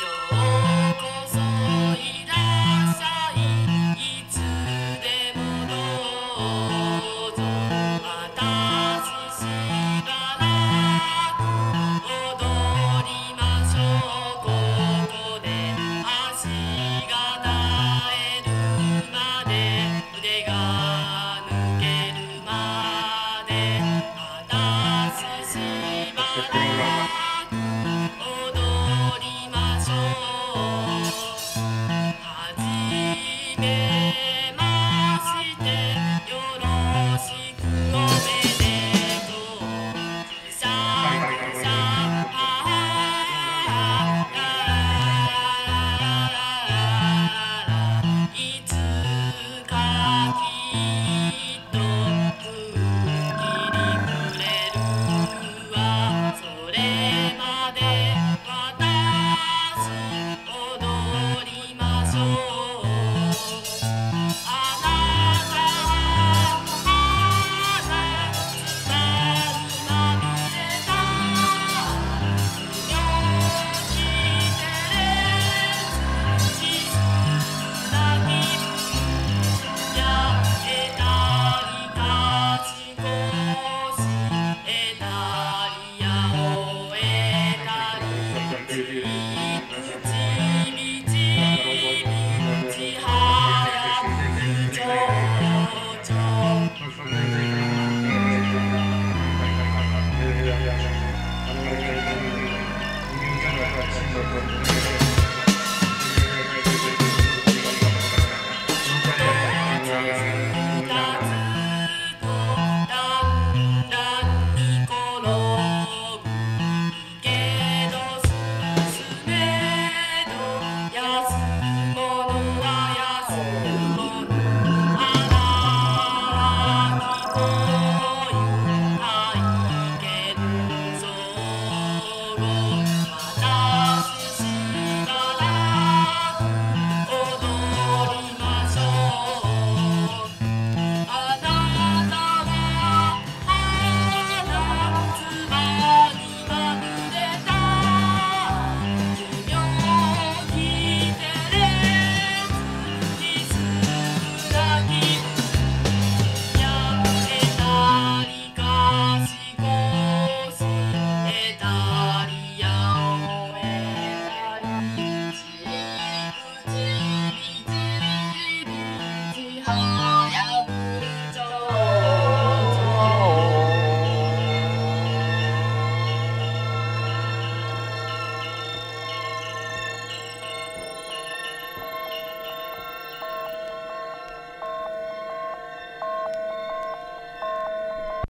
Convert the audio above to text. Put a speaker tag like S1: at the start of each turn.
S1: your